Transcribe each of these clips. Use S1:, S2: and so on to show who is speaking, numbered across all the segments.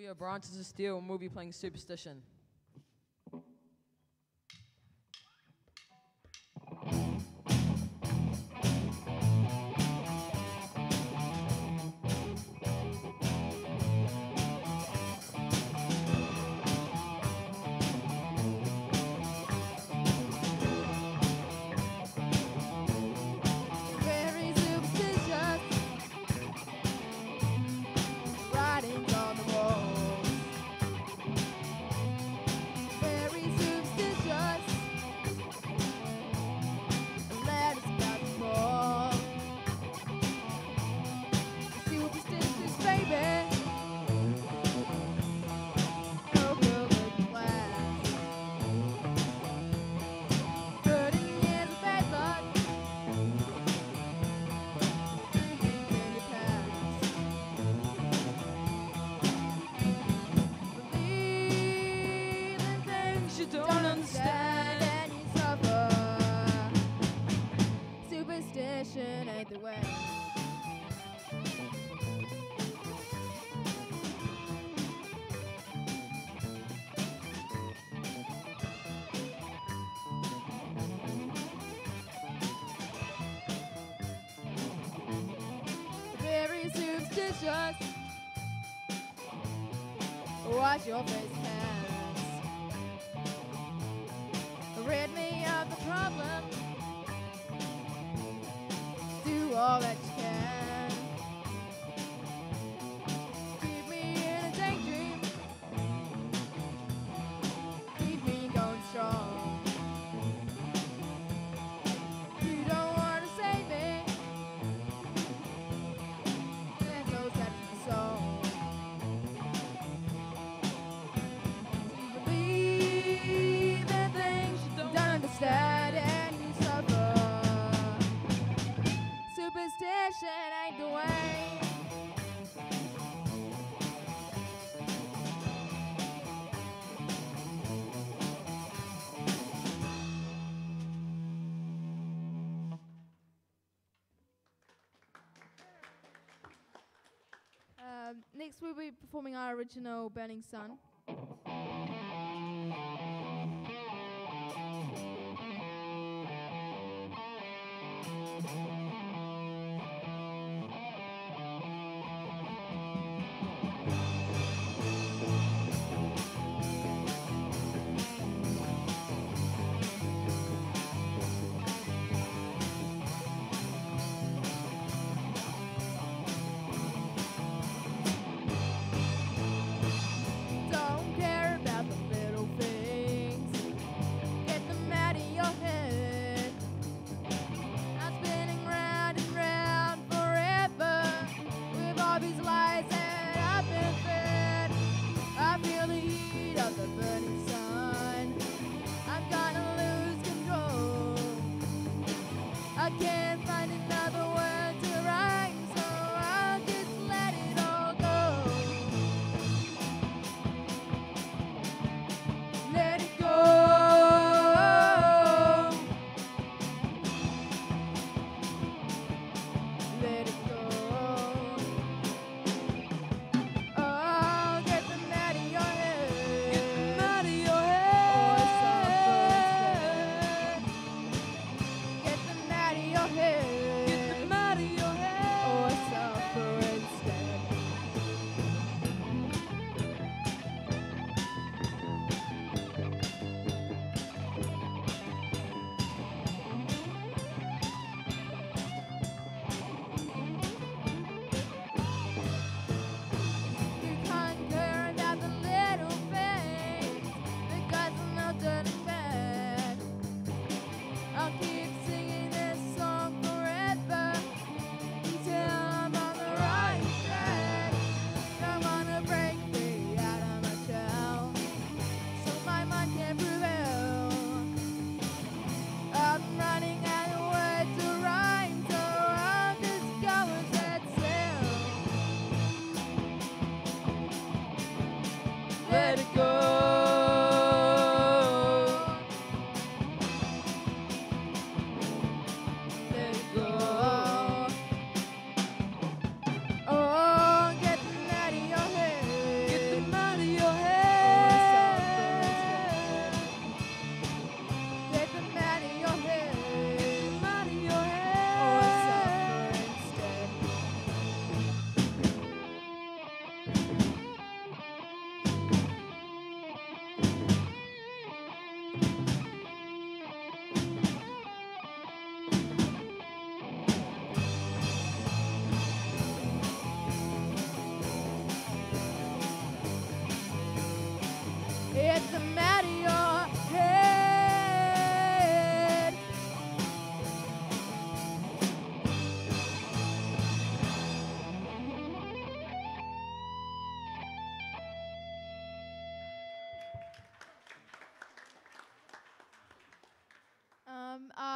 S1: We are Bronson Steel, and we'll be playing Superstition.
S2: Next, we'll be performing our original Burning Sun.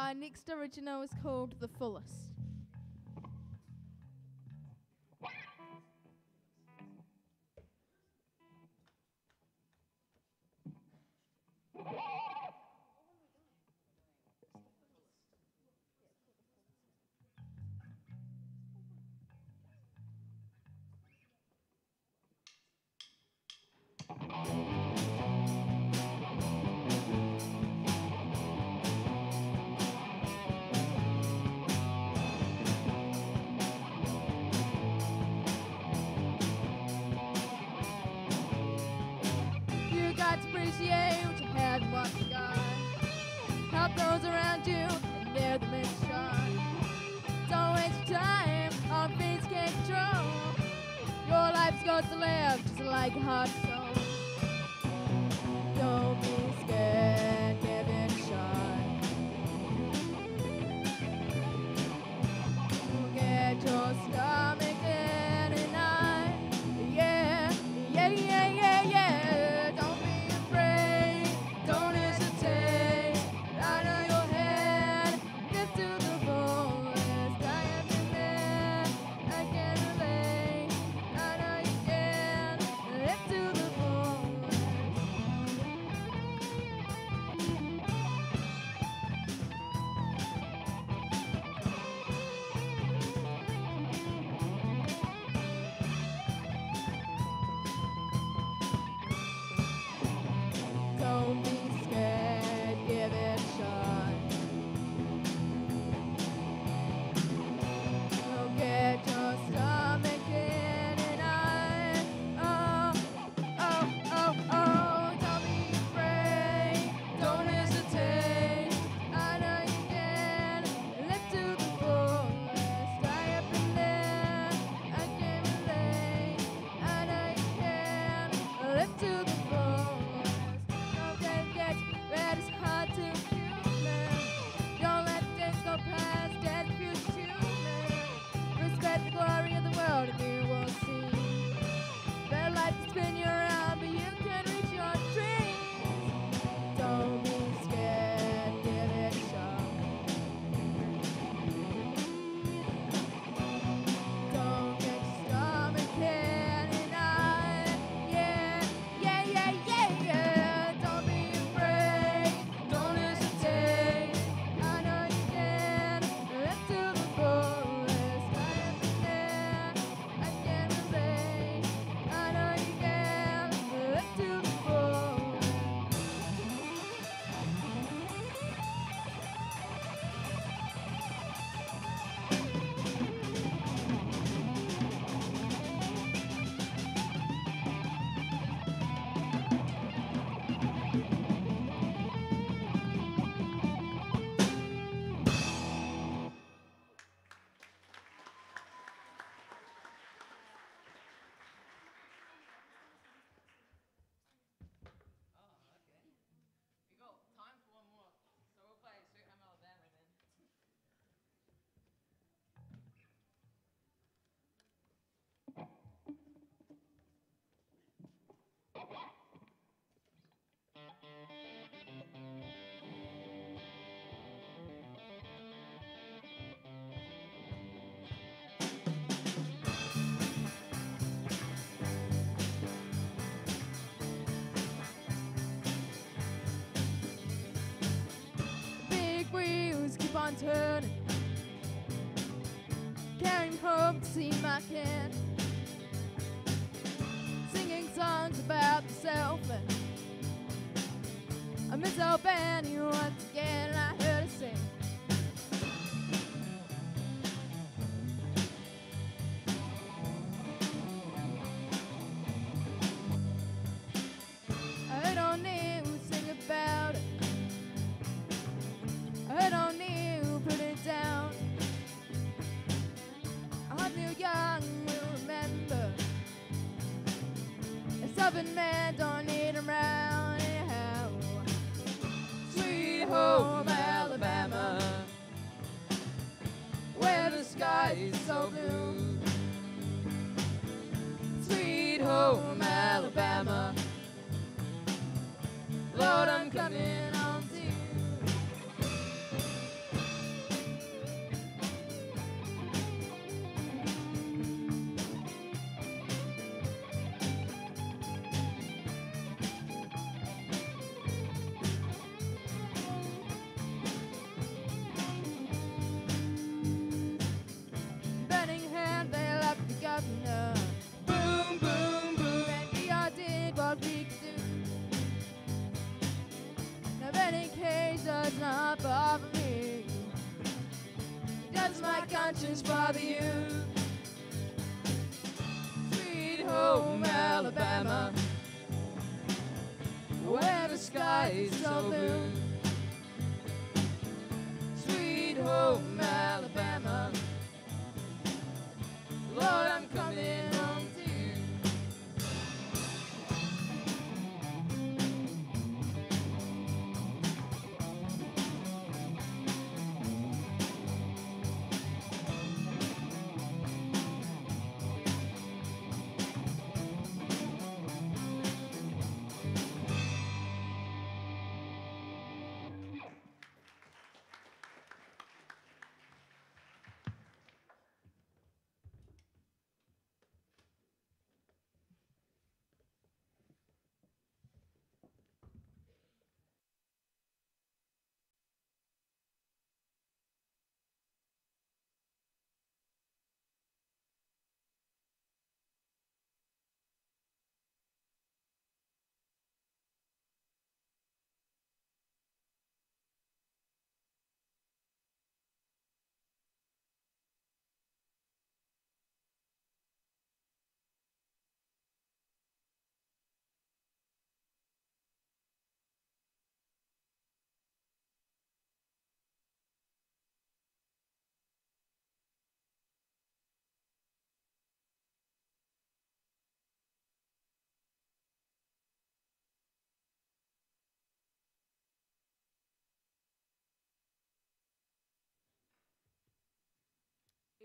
S1: our next original is called The Fullest. Leichhardt on turning, carrying hope to see my kin, singing songs about the self and a miserable band. stubborn man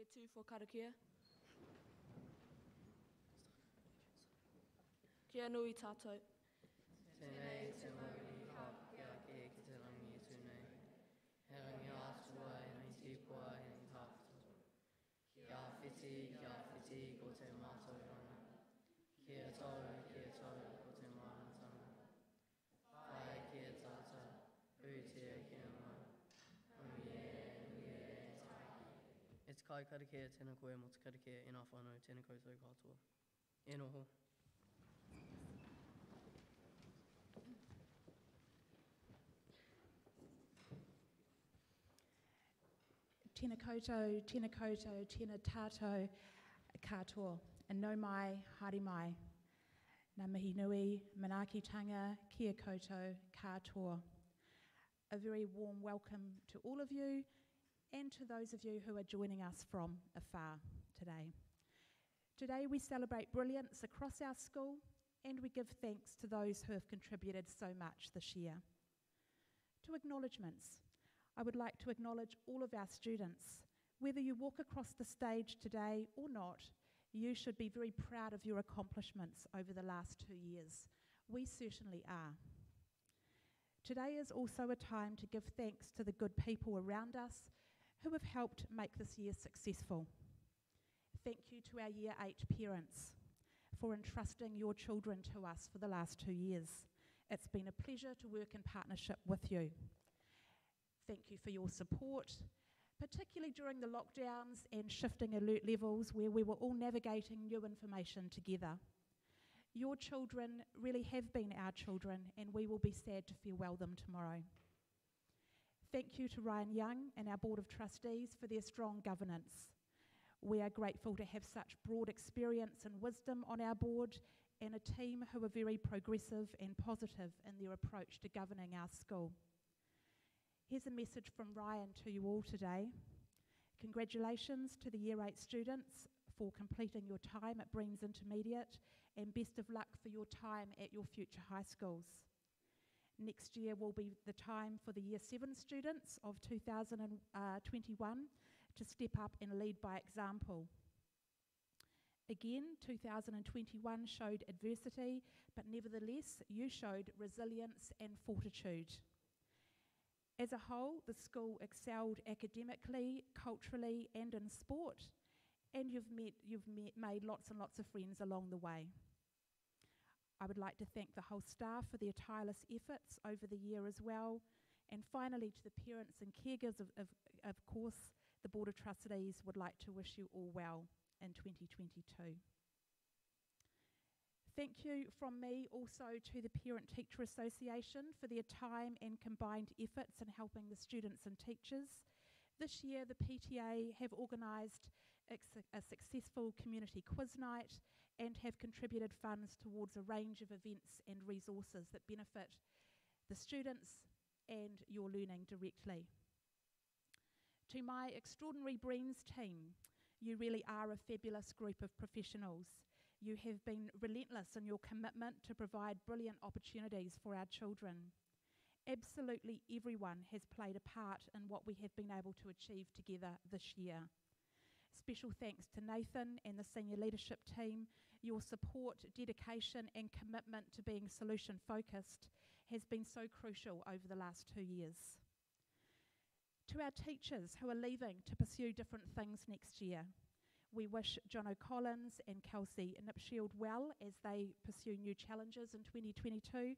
S3: E tū for karakia. Kia nui tātou.
S4: Tēnei te mauri ke ki te rangi e tūnei. He rangi atua e nei tīpua e nei. Kia whiti, kia whiti ko te mātou. Kia tau, kai karakia tēnā koe mo te karakia e nā whānau tēnā koutou katoa. E noho.
S5: Tēnā koutou, tēnā koutou, tēnā tātou katoa. And no mai, haere mai. Ngā mihi nui, manaakitanga, kia koutou, katoa. A very warm welcome to all of you and to those of you who are joining us from afar today. Today we celebrate brilliance across our school and we give thanks to those who have contributed so much this year. To acknowledgements, I would like to acknowledge all of our students. Whether you walk across the stage today or not, you should be very proud of your accomplishments over the last two years. We certainly are. Today is also a time to give thanks to the good people around us who have helped make this year successful. Thank you to our Year 8 parents for entrusting your children to us for the last two years. It's been a pleasure to work in partnership with you. Thank you for your support, particularly during the lockdowns and shifting alert levels where we were all navigating new information together. Your children really have been our children, and we will be sad to farewell them tomorrow. Thank you to Ryan Young and our Board of Trustees for their strong governance. We are grateful to have such broad experience and wisdom on our board and a team who are very progressive and positive in their approach to governing our school. Here's a message from Ryan to you all today. Congratulations to the Year 8 students for completing your time at Breens Intermediate and best of luck for your time at your future high schools. Next year will be the time for the Year 7 students of 2021 uh, to step up and lead by example. Again, 2021 showed adversity, but nevertheless, you showed resilience and fortitude. As a whole, the school excelled academically, culturally, and in sport, and you've, met, you've met, made lots and lots of friends along the way. I would like to thank the whole staff for their tireless efforts over the year as well. And finally, to the parents and caregivers, of, of, of course, the Board of Trustees would like to wish you all well in 2022. Thank you from me also to the Parent Teacher Association for their time and combined efforts in helping the students and teachers. This year, the PTA have organised a, a successful community quiz night and have contributed funds towards a range of events and resources that benefit the students and your learning directly. To my extraordinary Breens team, you really are a fabulous group of professionals. You have been relentless in your commitment to provide brilliant opportunities for our children. Absolutely everyone has played a part in what we have been able to achieve together this year. Special thanks to Nathan and the senior leadership team. Your support, dedication, and commitment to being solution focused has been so crucial over the last two years. To our teachers who are leaving to pursue different things next year, we wish Jono Collins and Kelsey Nipshield well as they pursue new challenges in 2022.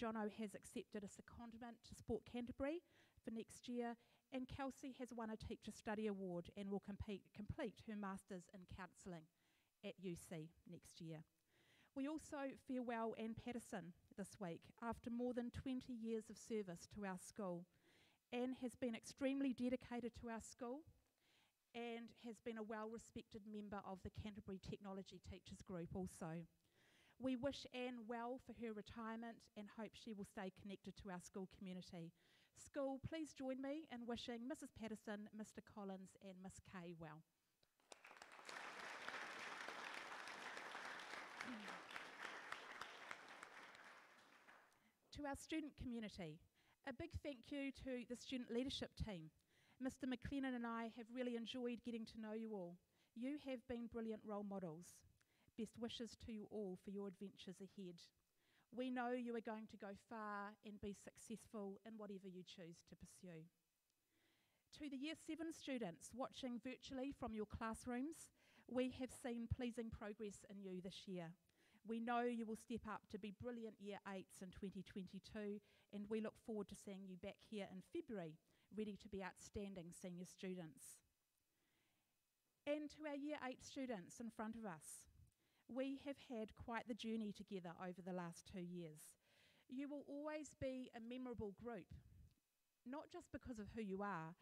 S5: Jono has accepted a secondment to Sport Canterbury for next year, and Kelsey has won a Teacher Study Award and will compete, complete her Masters in Counselling at UC next year. We also farewell Anne Patterson this week after more than 20 years of service to our school. Anne has been extremely dedicated to our school and has been a well respected member of the Canterbury Technology Teachers Group also. We wish Anne well for her retirement and hope she will stay connected to our school community. School, please join me in wishing Mrs. Patterson, Mr. Collins, and Miss Kay well. To our student community, a big thank you to the student leadership team. Mr. McLennan and I have really enjoyed getting to know you all. You have been brilliant role models. Best wishes to you all for your adventures ahead. We know you are going to go far and be successful in whatever you choose to pursue. To the Year 7 students watching virtually from your classrooms, we have seen pleasing progress in you this year. We know you will step up to be brilliant Year 8s in 2022, and we look forward to seeing you back here in February, ready to be outstanding senior students. And to our Year 8 students in front of us, we have had quite the journey together over the last two years. You will always be a memorable group, not just because of who you are,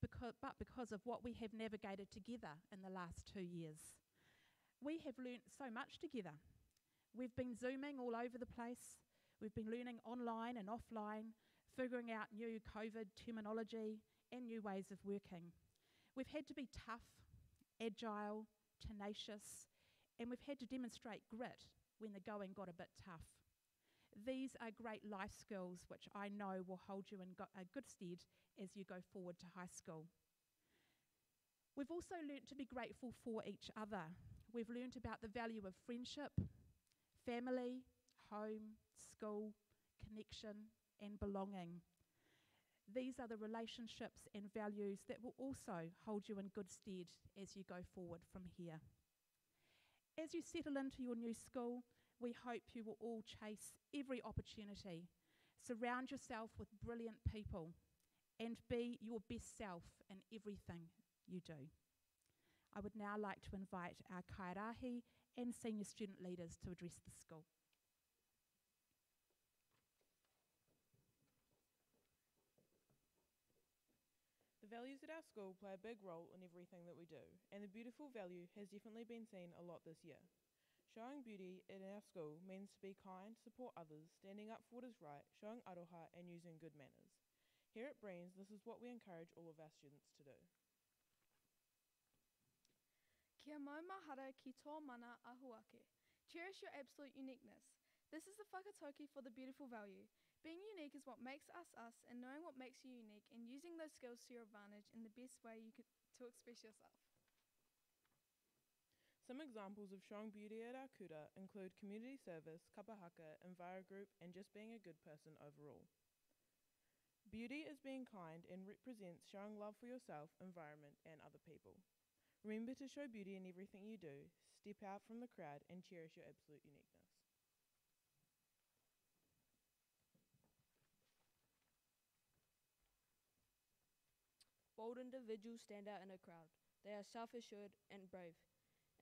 S5: but because of what we have navigated together in the last two years. We have learnt so much together. We've been Zooming all over the place, we've been learning online and offline, figuring out new COVID terminology and new ways of working. We've had to be tough, agile, tenacious, and we've had to demonstrate grit when the going got a bit tough. These are great life skills which I know will hold you in go- a good stead as you go forward to high school. We've also learnt to be grateful for each other. We've learnt about the value of friendship, family, home, school, connection, and belonging. These are the relationships and values that will also hold you in good stead as you go forward from here. As you settle into your new school, we hope you will all chase every opportunity. Surround yourself with brilliant people and be your best self in everything you do. I would now like to invite our kairahi and senior student leaders to address the school.
S6: The values at our school play a big role in everything that we do, and the beautiful value has definitely been seen a lot this year. Showing beauty in our school means to be kind, support others, standing up for what is right, showing aroha, and using good manners. Here at Breens, this is what we encourage all of our students to do.
S3: Kia mau mahara ki tō mana ahuake. Cherish your absolute uniqueness. This is the whakatauki for the beautiful value. Being unique is what makes us us, and knowing what makes you unique and using those skills to your advantage in the best way you could to express yourself.
S6: Some examples of showing beauty at our kura include community service, kapahaka, enviro group, and just being a good person overall. Beauty is being kind and represents showing love for yourself, environment, and other people. Remember to show beauty in everything you do, step out from the crowd, and cherish your absolute uniqueness.
S7: Bold individuals stand out in a crowd. They are self assured and brave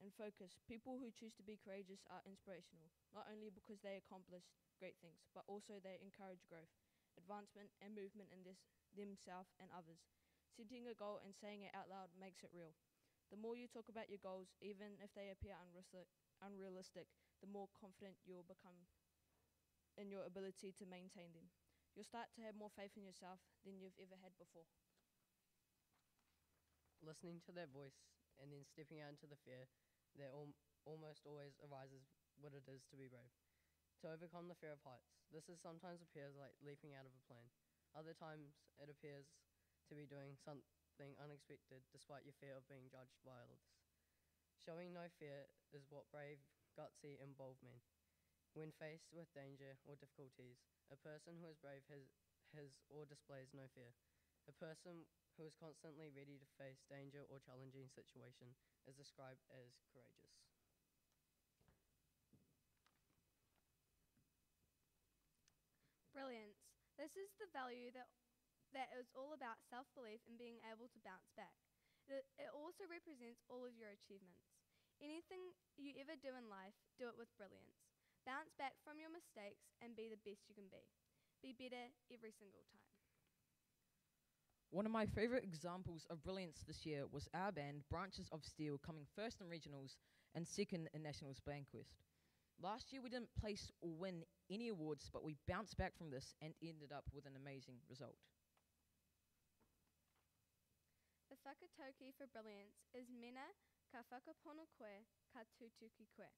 S7: and focused. People who choose to be courageous are inspirational, not only because they accomplish great things, but also they encourage growth, advancement, and movement in this, themselves and others. Setting a goal and saying it out loud makes it real. The more you talk about your goals, even if they appear unrealistic, unrealistic the more confident you'll become in your ability to maintain them. You'll start to have more faith in yourself than you've ever had before.
S4: Listening to that voice and then stepping out into the fear that al- almost always arises what it is to be brave. To overcome the fear of heights, this is sometimes appears like leaping out of a plane. Other times it appears to be doing something unexpected despite your fear of being judged by others. Showing no fear is what brave, gutsy, and bold mean. When faced with danger or difficulties, a person who is brave has, has or displays no fear. A person who is constantly ready to face danger or challenging situation is described as courageous.
S1: Brilliance. This is the value that that is all about self-belief and being able to bounce back. It, it also represents all of your achievements. Anything you ever do in life, do it with brilliance. Bounce back from your mistakes and be the best you can be. Be better every single time.
S8: One of my favourite examples of brilliance this year was our band, Branches of Steel, coming first in regionals and second in nationals Bandquest. Last year we didn't place or win any awards, but we bounced back from this and ended up with an amazing result.
S1: The whakatauki for brilliance is mena ka whakapono koe ka tutuki koe.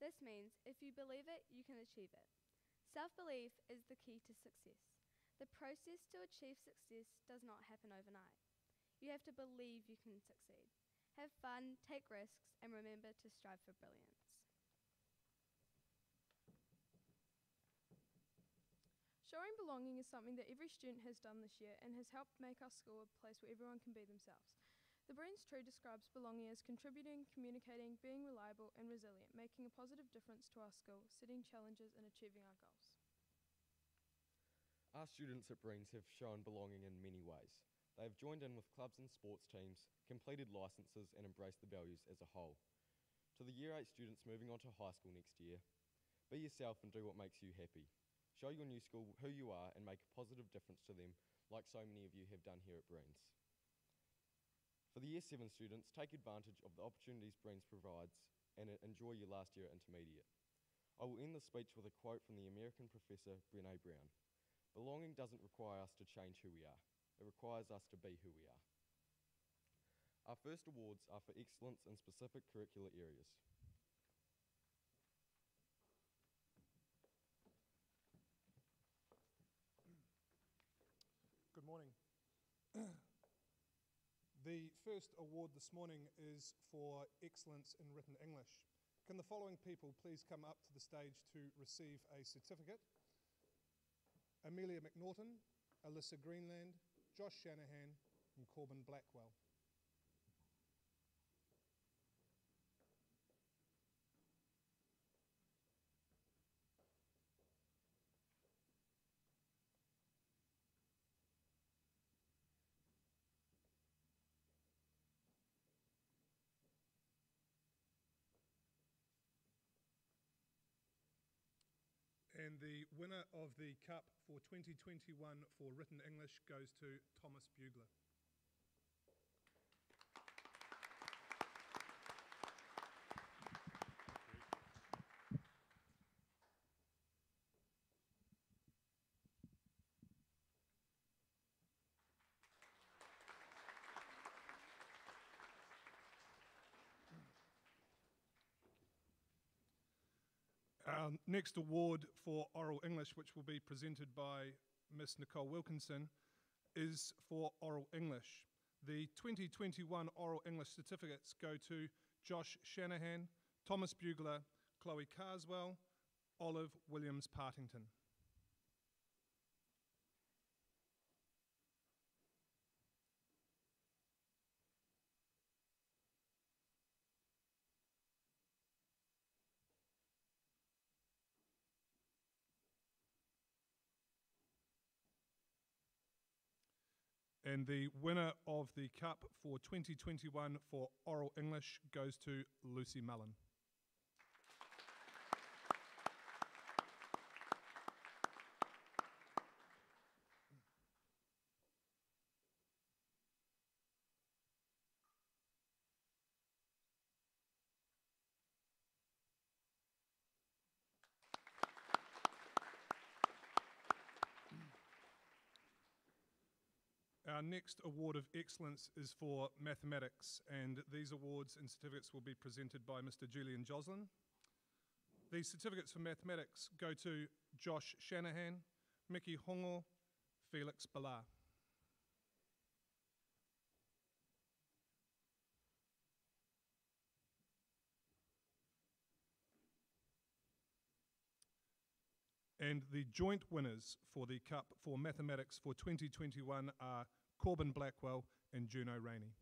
S1: This means if you believe it, you can achieve it. Self-belief is the key to success. The process to achieve success does not happen overnight. You have to believe you can succeed. Have fun, take risks, and remember to strive for brilliance.
S3: Showing belonging is something that every student has done this year and has helped make our school a place where everyone can be themselves. The Breens Tree describes belonging as contributing, communicating, being reliable, and resilient, making a positive difference to our school, setting challenges, and achieving our goals.
S9: Our students at Breens have shown belonging in many ways. They have joined in with clubs and sports teams, completed licenses, and embraced the values as a whole. To the Year 8 students moving on to high school next year, be yourself and do what makes you happy. Show your new school who you are and make a positive difference to them, like so many of you have done here at Breens. For the Year 7 students, take advantage of the opportunities Breens provides and enjoy your last year at intermediate. I will end the speech with a quote from the American professor Brene Brown. Belonging doesn't require us to change who we are, it requires us to be who we are. Our first awards are for excellence in specific curricular areas.
S10: Good morning. The first award this morning is for excellence in written English. Can the following people please come up to the stage to receive a certificate? Amelia McNaughton, Alyssa Greenland, Josh Shanahan, and Corbin Blackwell. And the winner of the Cup for 2021 for written English goes to Thomas Bugler. Our next award for oral English, which will be presented by Miss Nicole Wilkinson, is for oral English. The 2021 oral English certificates go to Josh Shanahan, Thomas Bugler, Chloe Carswell, Olive Williams Partington. And the winner of the Cup for 2021 for Oral English goes to Lucy Mullen. Our next award of excellence is for mathematics, and these awards and certificates will be presented by Mr. Julian Joslin. These certificates for mathematics go to Josh Shanahan, Mickey Hongo, Felix Balar. And the joint winners for the Cup for Mathematics for 2021 are Corbin Blackwell and Juno Rainey.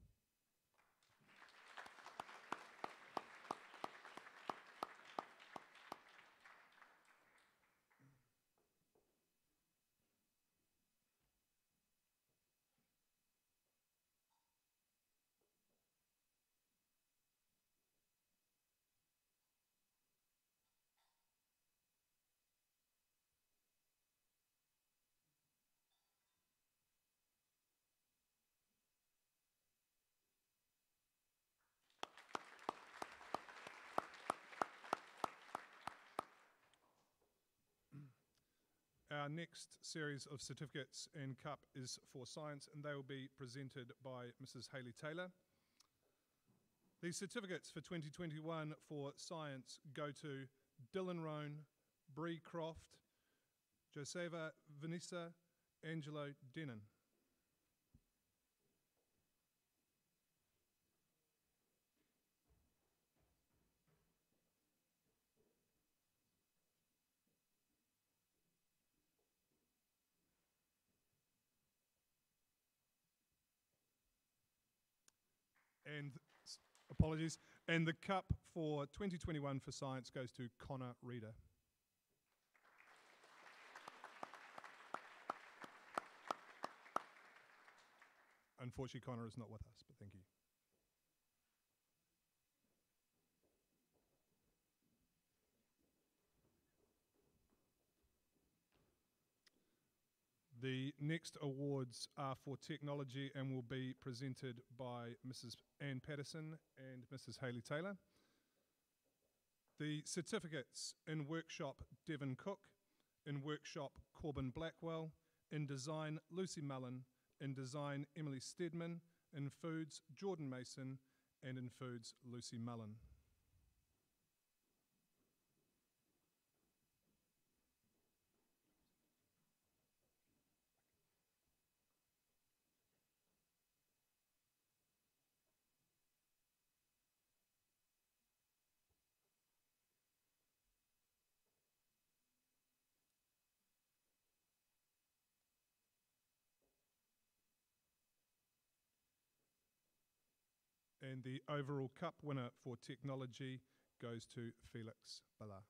S10: Our next series of certificates and cup is for science, and they will be presented by Mrs. Haley Taylor. These certificates for 2021 for science go to Dylan Roan, Bree Croft, Joseva Vanessa, Angelo Denon. And apologies. And the cup for 2021 for science goes to Connor Reader. Unfortunately, Connor is not with us, but thank you. The next awards are for technology and will be presented by Mrs. Ann Patterson and Mrs. Haley Taylor. The certificates in workshop Devon Cook, in workshop Corbin Blackwell, in design Lucy Mullen, in design Emily Stedman, in foods Jordan Mason, and in foods Lucy Mullen. And the overall cup winner for technology goes to Felix Bala.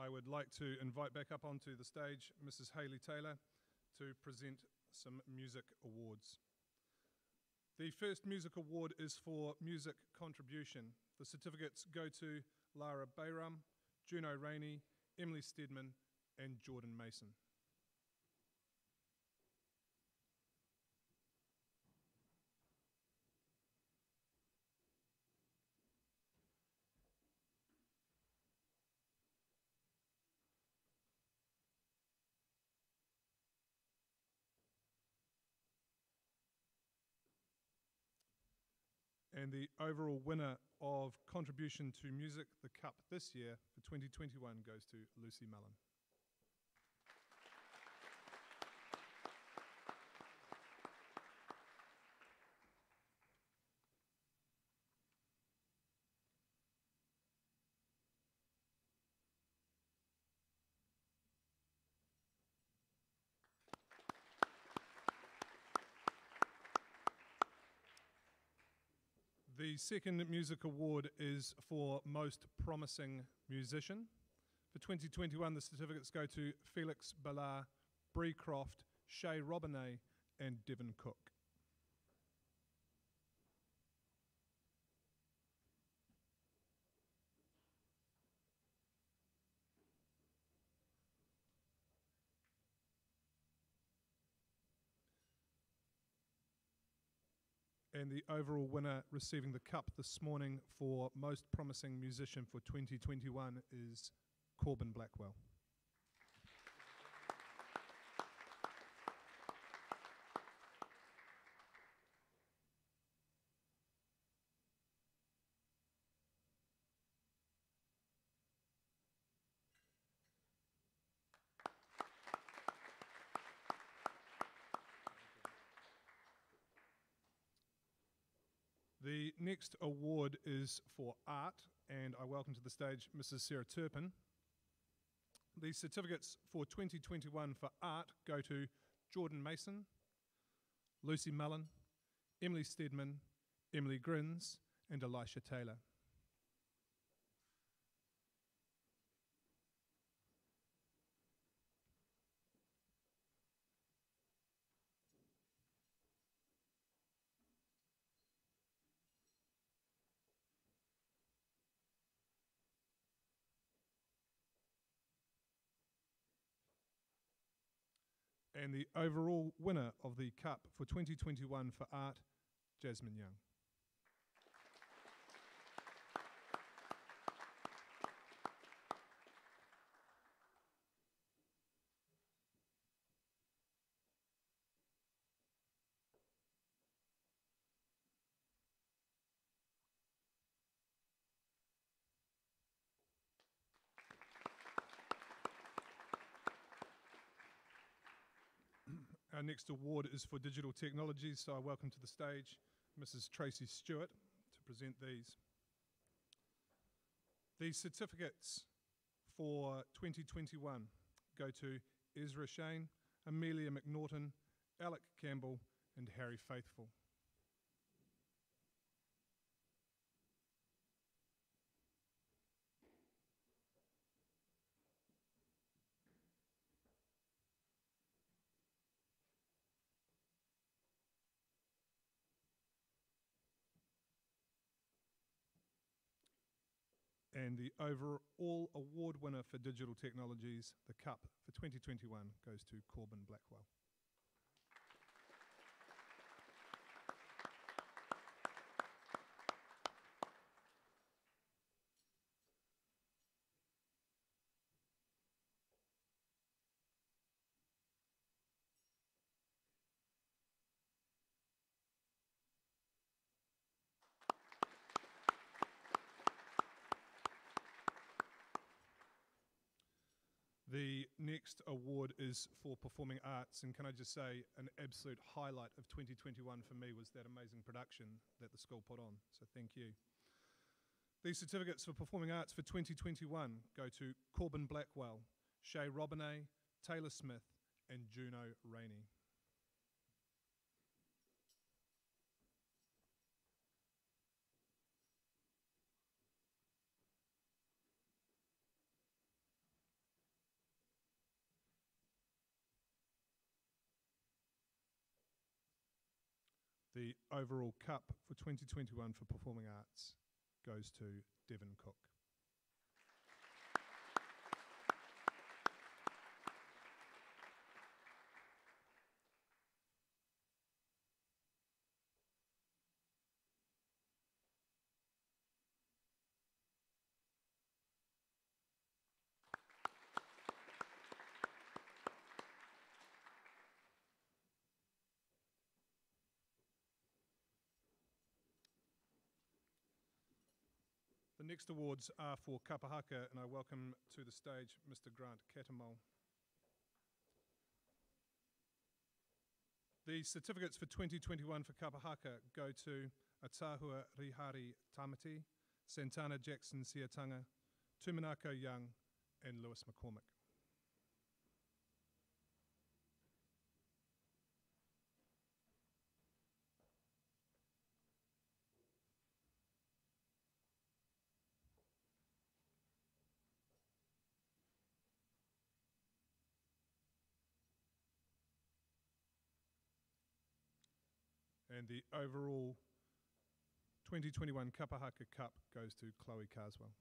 S10: I would like to invite back up onto the stage Mrs. Haley Taylor to present some music awards. The first music award is for music contribution. The certificates go to Lara Bayram, Juno Rainey, Emily Stedman, and Jordan Mason. And the overall winner of contribution to music, the cup this year for 2021 goes to Lucy Mullen. Second music award is for Most Promising Musician. For 2021, the certificates go to Felix Ballard, Bree Croft, Shay Robinet, and Devon Cook. And the overall winner receiving the cup this morning for most promising musician for 2021 is Corbin Blackwell. The next award is for art, and I welcome to the stage Mrs. Sarah Turpin. The certificates for 2021 for art go to Jordan Mason, Lucy Mullen, Emily Stedman, Emily Grins, and Elisha Taylor. And the overall winner of the Cup for 2021 for art, Jasmine Young. Our next award is for digital technologies, so I welcome to the stage Mrs. Tracy Stewart to present these. These certificates for 2021 go to Ezra Shane, Amelia McNaughton, Alec Campbell, and Harry Faithful. And the overall award winner for digital technologies, the Cup for 2021, goes to Corbin Blackwell. The next award is for performing arts, and can I just say, an absolute highlight of 2021 for me was that amazing production that the school put on. So thank you. These certificates for performing arts for 2021 go to Corbin Blackwell, Shay Robinet, Taylor Smith, and Juno Rainey. The overall cup for 2021 for performing arts goes to Devon Cook. The next awards are for Kapahaka, and I welcome to the stage Mr. Grant Catamol. The certificates for 2021 for Kapahaka go to Atahua Rihari Tamati, Santana Jackson Siatanga, Tumanako Young, and Lewis McCormick. And the overall 2021 Kapahaka Cup goes to Chloe Carswell.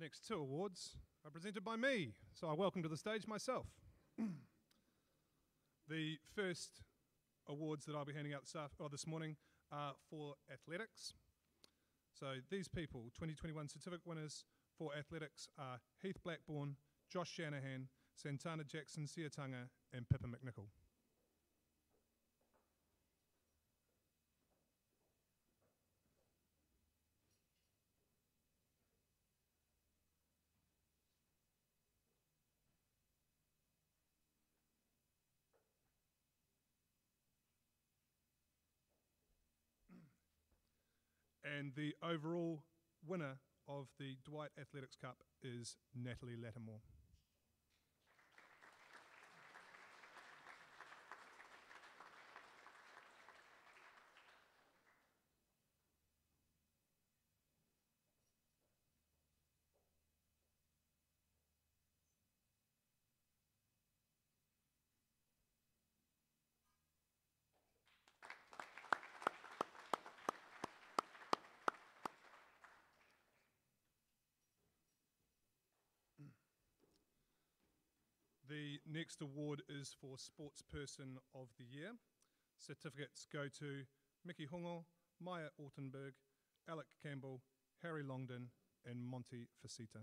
S10: Next two awards are presented by me, so I welcome to the stage myself. the first awards that I'll be handing out this, this morning are for athletics. So these people, 2021 certificate winners for athletics, are Heath Blackburn, Josh Shanahan, Santana Jackson Siatanga, and Pippa McNichol. And the overall winner of the Dwight Athletics Cup is Natalie Lattimore. The next award is for Sportsperson of the Year. Certificates go to Mickey Hongo, Maya Altenberg, Alec Campbell, Harry Longden, and Monty Facita.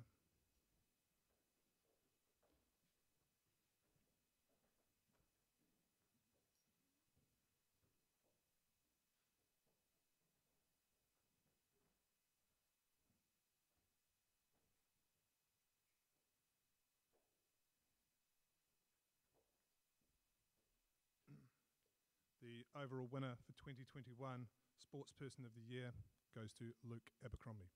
S10: Overall winner for 2021 Sportsperson of the Year goes to Luke Abercrombie.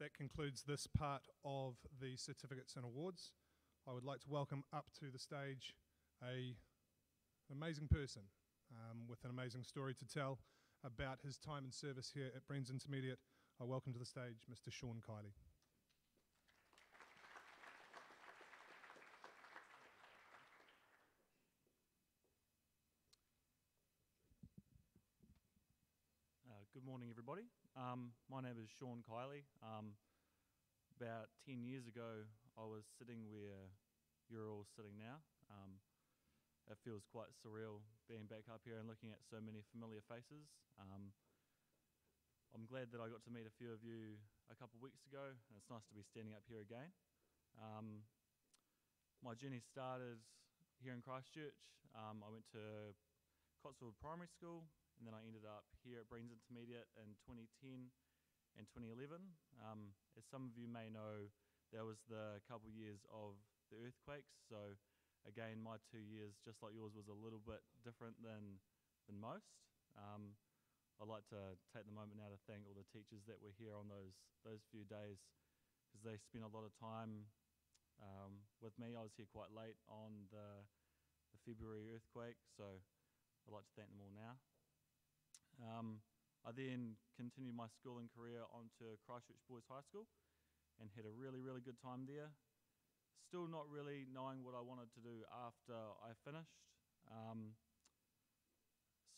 S10: That concludes this part of the certificates and awards. I would like to welcome up to the stage a an amazing person um, with an amazing story to tell about his time and service here at Breens Intermediate. I welcome to the stage Mr. Sean Kiley.
S11: Uh, good morning, everybody. Um, my name is Sean Kiley. Um, about 10 years ago, I was sitting where you're all sitting now. Um, it feels quite surreal being back up here and looking at so many familiar faces. Um, I'm glad that I got to meet a few of you a couple of weeks ago, and it's nice to be standing up here again. Um, my journey started here in Christchurch. Um, I went to Cotswold Primary School, and then I ended up here at Breens Intermediate in 2010 and 2011. Um, as some of you may know, that was the couple years of the earthquakes. So again, my two years, just like yours, was a little bit different than than most. Um, I'd like to take the moment now to thank all the teachers that were here on those those few days because they spent a lot of time um, with me. I was here quite late on the the February earthquake, so I'd like to thank them all now. Um, I then continued my schooling career onto Christchurch Boys High School and had a really, really good time there. Still not really knowing what I wanted to do after I finished. Um,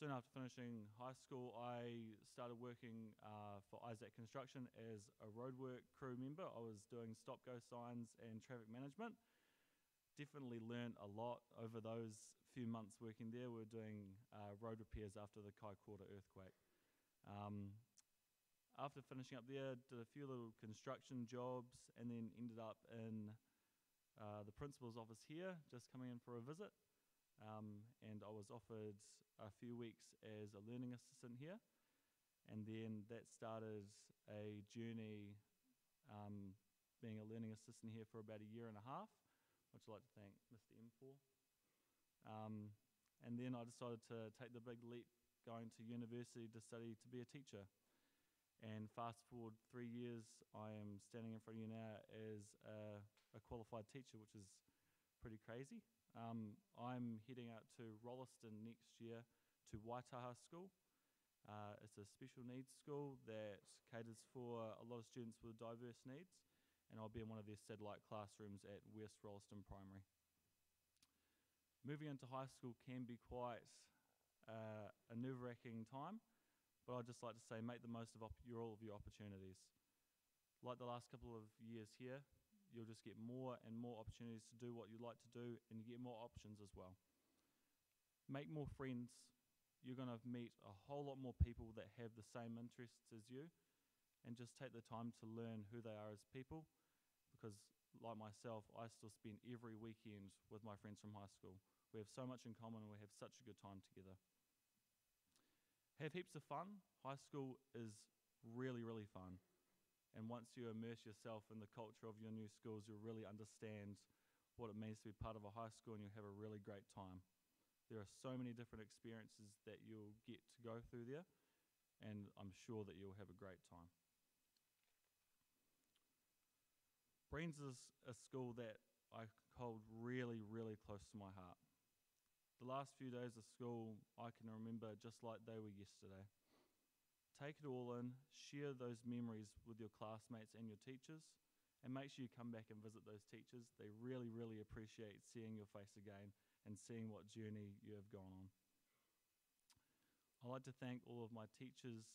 S11: soon after finishing high school, I started working uh, for Isaac Construction as a roadwork crew member. I was doing stop go signs and traffic management. Definitely learned a lot over those few months working there. We were doing uh, road repairs after the Kaikoura earthquake. Um, after finishing up there, did a few little construction jobs, and then ended up in uh, the principal's office here, just coming in for a visit. Um, and I was offered a few weeks as a learning assistant here, and then that started a journey um, being a learning assistant here for about a year and a half, which I'd like to thank Mr. M for. Um, and then I decided to take the big leap going to university to study to be a teacher. And fast forward three years, I am standing in front of you now as a, a qualified teacher, which is pretty crazy. Um, I'm heading out to Rolleston next year to Waitaha School. Uh, it's a special needs school that caters for a lot of students with diverse needs, and I'll be in one of their satellite classrooms at West Rolleston Primary. Moving into high school can be quite uh, a nerve wracking time but I'd just like to say make the most of your, all of your opportunities. Like the last couple of years here, you'll just get more and more opportunities to do what you like to do, and you get more options as well. Make more friends. You're going to meet a whole lot more people that have the same interests as you, and just take the time to learn who they are as people. Because, like myself, I still spend every weekend with my friends from high school. We have so much in common, and we have such a good time together have heaps of fun. High school is really, really fun. And once you immerse yourself in the culture of your new schools, you'll really understand what it means to be part of a high school and you'll have a really great time. There are so many different experiences that you'll get to go through there, and I'm sure that you'll have a great time. Breens is a school that I hold really, really close to my heart. The last few days of school, I can remember just like they were yesterday. Take it all in, share those memories with your classmates and your teachers, and make sure you come back and visit those teachers. They really, really appreciate seeing your face again and seeing what journey you have gone on. I'd like to thank all of my teachers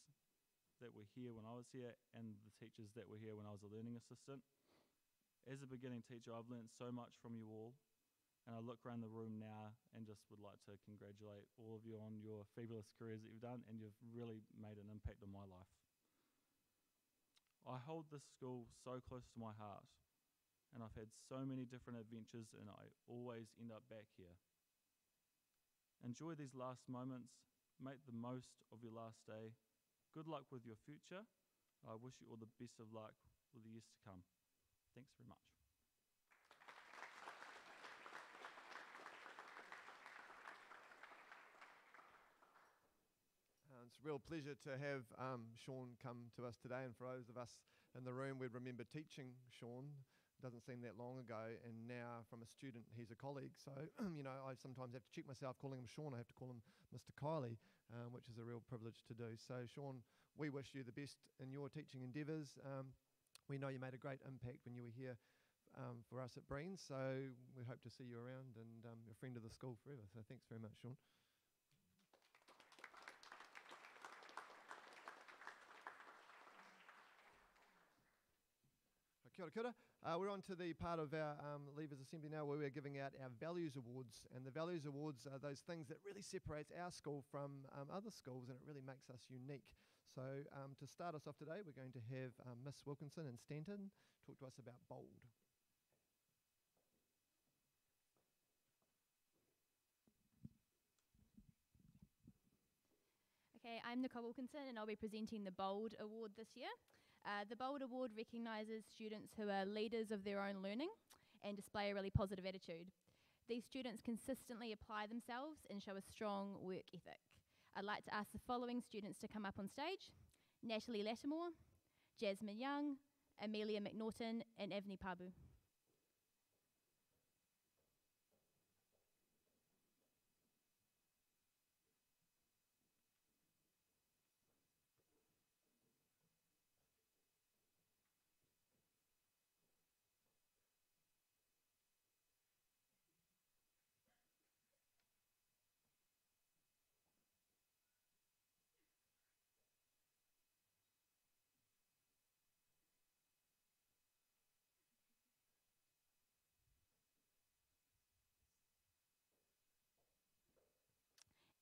S11: that were here when I was here and the teachers that were here when I was a learning assistant. As a beginning teacher, I've learned so much from you all, and I look around the room now and just would like to congratulate all of you on your fabulous careers that you've done, and you've really made an impact on my life. I hold this school so close to my heart, and I've had so many different adventures, and I always end up back here. Enjoy these last moments, make the most of your last day. Good luck with your future. I wish you all the best of luck with the years to come. Thanks very much.
S12: it's a real pleasure to have um, Sean come to us today. And for those of us in the room, we'd remember teaching Sean. Doesn't seem that long ago, and now from a student, he's a colleague. So, you know, I sometimes have to check myself calling him Sean. I have to call him Mr. Kiley, um, which is a real privilege to do. So, Sean, we wish you the best in your teaching endeavours. Um, we know you made a great impact when you were here um, for us at Breens, so we hope to see you around and um, a friend of the school forever. So, thanks very much, Sean. Kia ora, kia ora. Uh, we're on to the part of our um, Leavers Assembly now where we're giving out our Values Awards. And the Values Awards are those things that really separates our school from um, other schools and it really makes us unique. So um, to start us off today, we're going to have um, Miss Wilkinson and Stanton talk to us about BOLD.
S13: Okay, I'm Nicole Wilkinson and I'll be presenting the BOLD Award this year. Uh, the BOLD Award recognises students who are leaders of their own learning and display a really positive attitude. These students consistently apply themselves and show a strong work ethic. I'd like to ask the following students to come up on stage Natalie Lattimore, Jasmine Young, Amelia McNaughton, and Avni Pabu.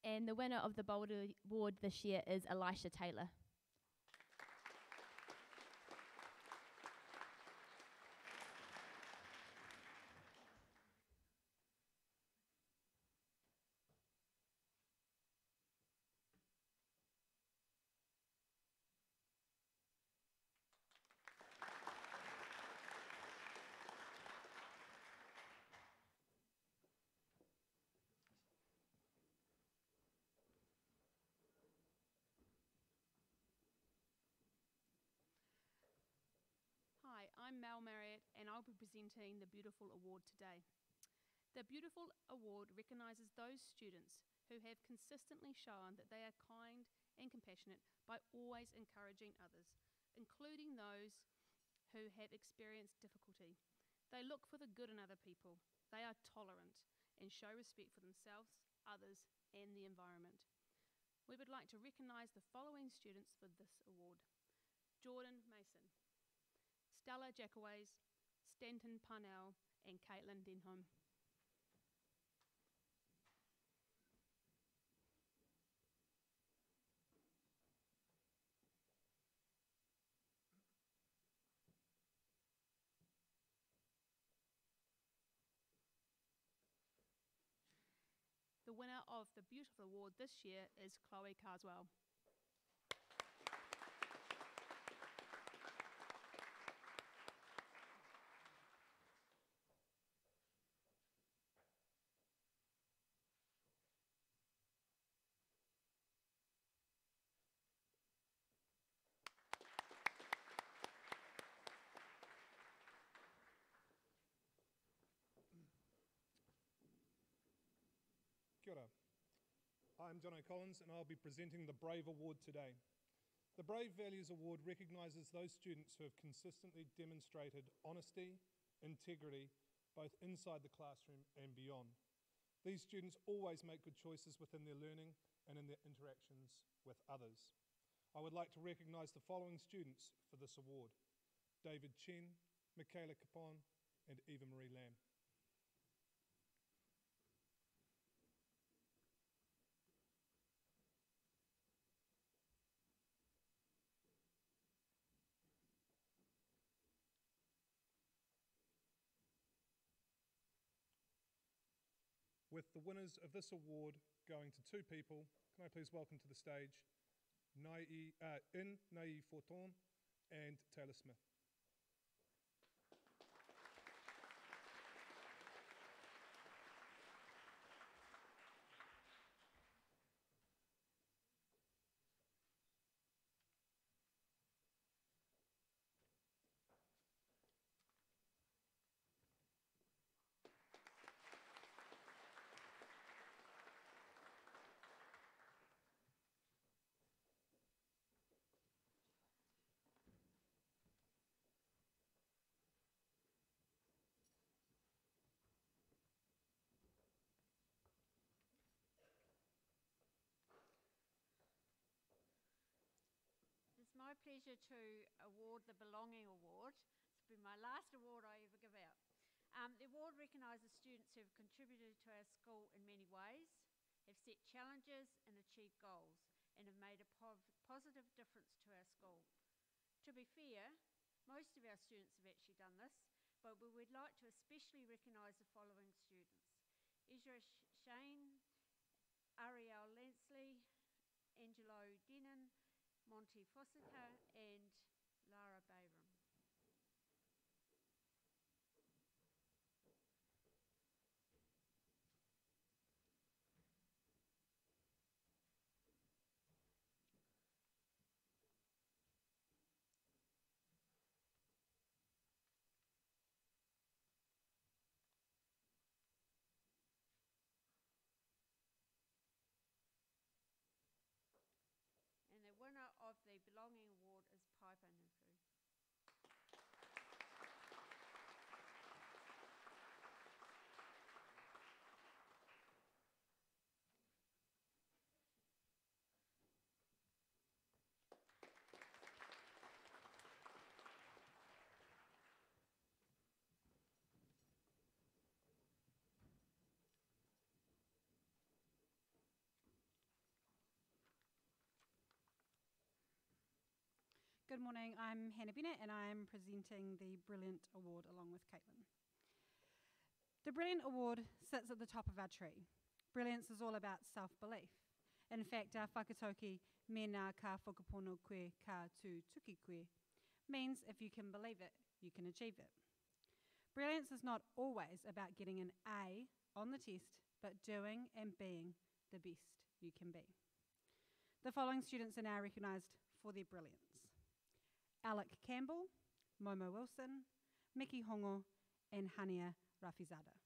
S13: And the winner of the BOLD Award this year is Elisha Taylor.
S14: I'm Mel Marriott and I'll be presenting the Beautiful Award today. The Beautiful Award recognises those students who have consistently shown that they are kind and compassionate by always encouraging others, including those who have experienced difficulty. They look for the good in other people, they are tolerant, and show respect for themselves, others, and the environment. We would like to recognise the following students for this award Jordan Mason, Stella Jackaways, Stanton Parnell, and Caitlin Denholm. The winner of the Beautiful Award this year is Chloe Carswell.
S10: Kia. I'm Jono Collins and I'll be presenting the Brave Award today. The Brave Values Award recognises those students who have consistently demonstrated honesty, integrity, both inside the classroom and beyond. These students always make good choices within their learning and in their interactions with others. I would like to recognise the following students for this award David Chen, Michaela Capon, and Eva Marie Lamb. With the winners of this award going to two people, can I please welcome to the stage Nai, uh, In Nai Forton and Taylor Smith.
S15: Pleasure to award the Belonging Award. It's been my last award I ever give out. Um, the award recognises students who have contributed to our school in many ways, have set challenges and achieved goals, and have made a positive difference to our school. To be fair, most of our students have actually done this, but we would like to especially recognise the following students Ezra Sh- Shane, Ariel Lansley, Angelo Monty Fossica, and Lara Bayram. And the winner of the Belonging Award is Piper Nuku.
S16: Good morning, I'm Hannah Bennett and I'm presenting the Brilliant Award along with Caitlin. The Brilliant Award sits at the top of our tree. Brilliance is all about self belief. In fact, our whakataukī, mena ka whakapono koe ka tu tuki koe, means if you can believe it, you can achieve it. Brilliance is not always about getting an A on the test, but doing and being the best you can be. The following students are now recognised for their brilliance. Alec Campbell, Momo Wilson, Miki Hongo, and Hania Rafizada.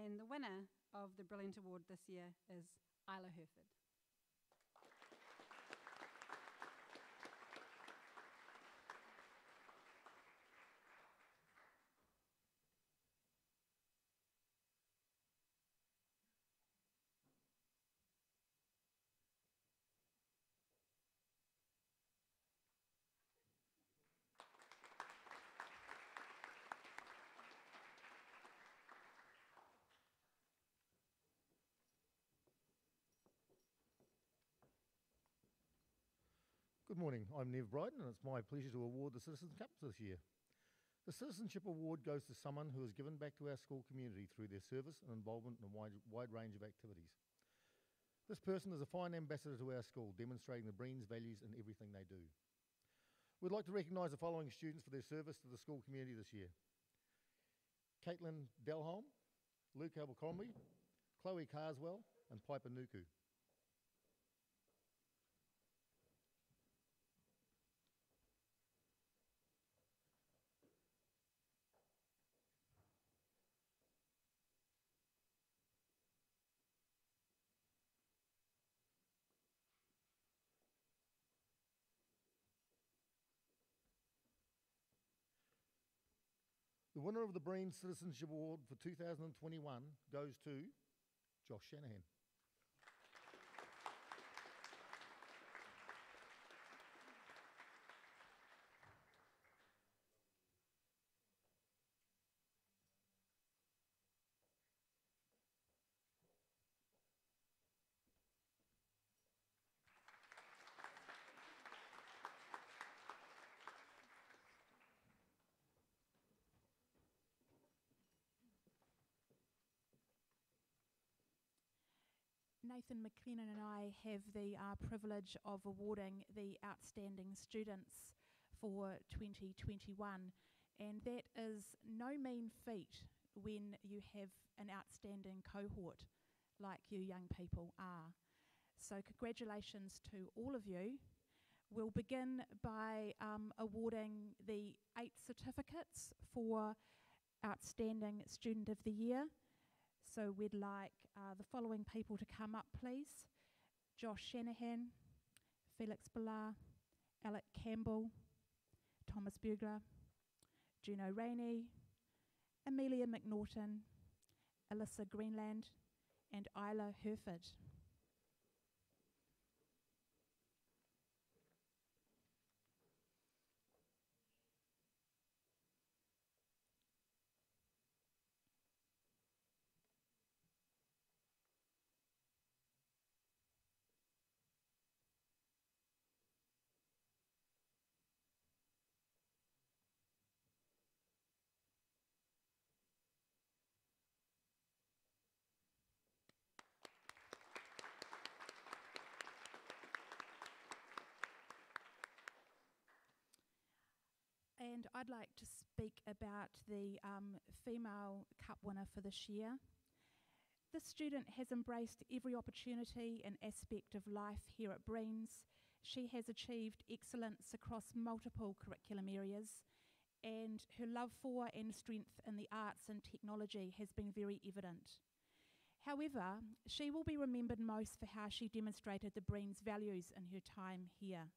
S16: And the winner of the Brilliant Award this year is Isla Herford.
S17: Good morning. I'm Nev Bryden, and it's my pleasure to award the Citizens Cups this year. The Citizenship Award goes to someone who has given back to our school community through their service and involvement in a wide, wide range of activities. This person is a fine ambassador to our school, demonstrating the Breen's values in everything they do. We'd like to recognise the following students for their service to the school community this year. Caitlin Denholm, Luke Abercrombie, Chloe Carswell, and Piper Nuku. The winner of the Breen Citizenship Award for 2021 goes to Josh Shanahan.
S5: Nathan McLennan and I have the uh, privilege of awarding the outstanding students for 2021, and that is no mean feat when you have an outstanding cohort like you young people are. So, congratulations to all of you. We'll begin by um, awarding the eight certificates for Outstanding Student of the Year. So we'd like uh, the following people to come up, please. Josh Shanahan, Felix Billar, Alec Campbell, Thomas Bugler, Juno Rainey, Amelia McNaughton, Alyssa Greenland, and Isla Herford. And I'd like to speak about the um, female cup winner for this year. This student has embraced every opportunity and aspect of life here at Breens. She has achieved excellence across multiple curriculum areas, and her love for and strength in the arts and technology has been very evident. However, she will be remembered most for how she demonstrated the Breens values in her time here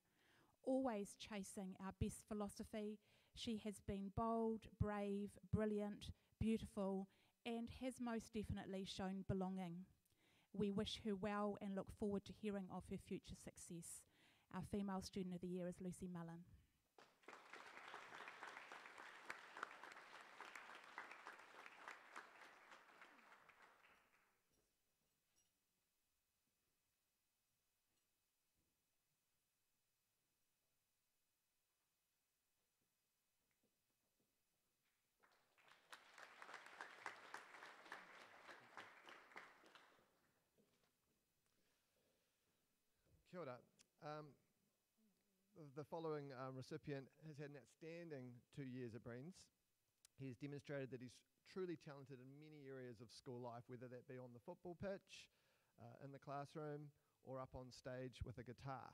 S5: always chasing our best philosophy. She has been bold, brave, brilliant, beautiful, and has most definitely shown belonging. We wish her well and look forward to hearing of her future success. Our female student of the year is Lucy Mullen.
S12: Kia ora. Um, the- following um, recipient has had an outstanding two years at Breens. He has demonstrated that he's truly talented in many areas of school life, whether that be on the football pitch, uh, in the classroom, or up on stage with a guitar.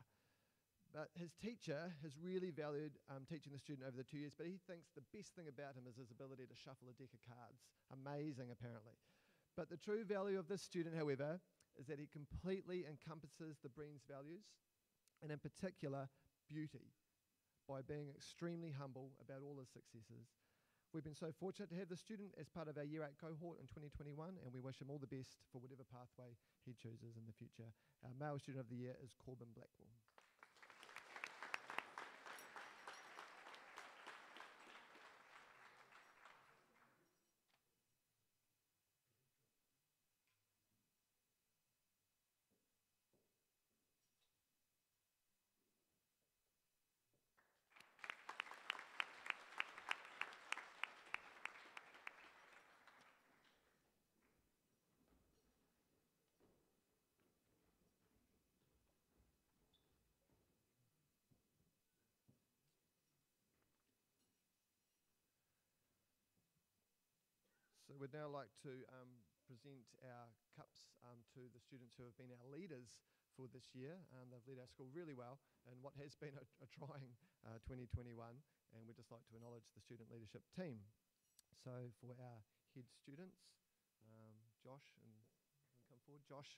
S12: But his teacher has really valued um, teaching the student over the two years, but he thinks the best thing about him is his ability to shuffle a deck of cards. Amazing, apparently. But the true value of this student, however, is that he completely encompasses the Breens values, and in particular, beauty, by being extremely humble about all his successes. We've been so fortunate to have the student as part of our Year 8 cohort in 2021, and we wish him all the best for whatever pathway he chooses in the future. Our male student of the year is Corbin Blackwell. We'd now like to um, present our cups um, to the students who have been our leaders for this year. Um, they've led our school really well in what has been a, a trying uh, 2021, and we'd just like to acknowledge the student leadership team. So for our head students, um, Josh and, come forward. Josh,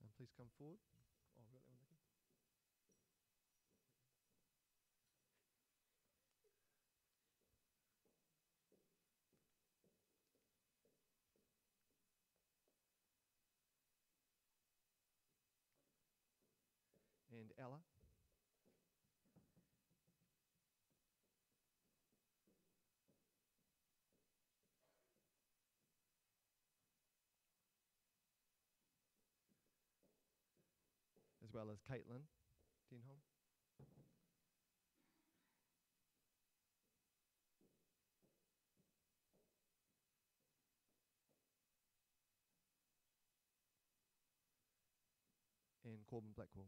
S12: um, please come forward. Oh, I've got that one, Nikki. Ella. As well as Caitlin Denholm. And Corbin Blackwell.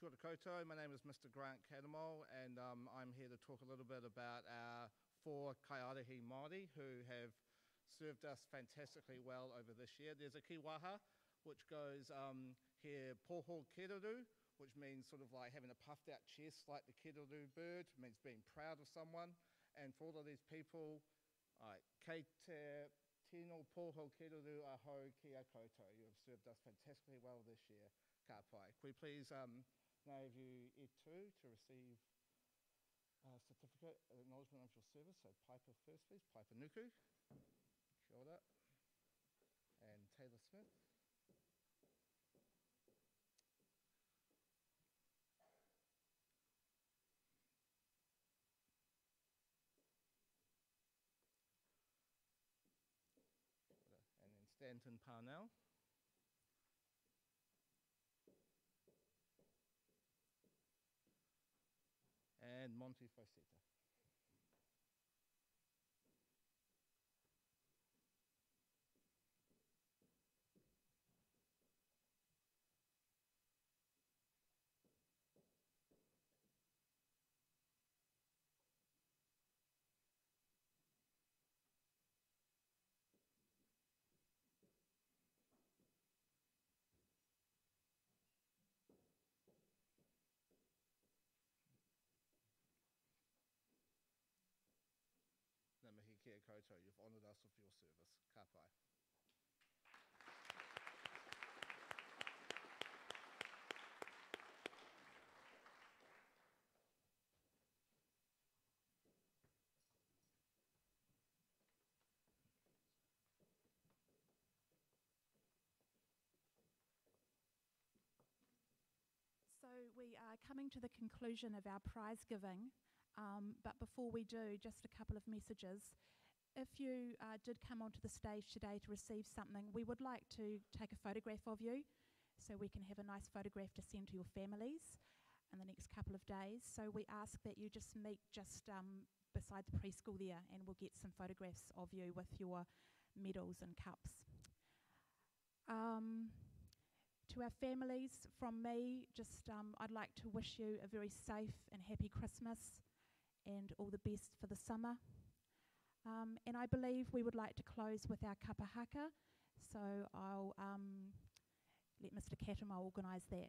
S18: Kia ora koutou. My name is Mr. Grant Cattermole, and um, I'm here to talk a little bit about our four Kaiarahi Māori who have served us fantastically well over this year. There's a kiwaha, which goes um, here, poho kererū, which means sort of like having a puffed out chest like the kererū bird, means being proud of someone. And for all of these people, all right, kei te tino poho kererū aho kia koutou. You have served us fantastically well this year. Ka pai. Could we please um, nave you e two to receive a certificate of acknowledgement of your service. So Piper first, please. Piper Nuku. Kia ora. And Taylor Smith. And then Stanton Parnell. And Monty Foseta. Kia koutou, you've honoured us with your service. Ka pai.
S5: So we are coming to the conclusion of our prize giving Um, but before we do, just a couple of messages. If you uh, did come onto the stage today to receive something, we would like to take a photograph of you so we can have a nice photograph to send to your families in the next couple of days. So we ask that you just meet just um, beside the preschool there and we'll get some photographs of you with your medals and cups. Um, to our families, from me, just um, I'd like to wish you a very safe and happy Christmas and all the best for the summer. Um, and I believe we would like to close with our kapa haka, so I'll um, let Mr. Cattermole organise that.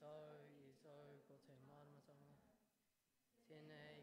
S4: Rồi, 以过程慢慢 thể.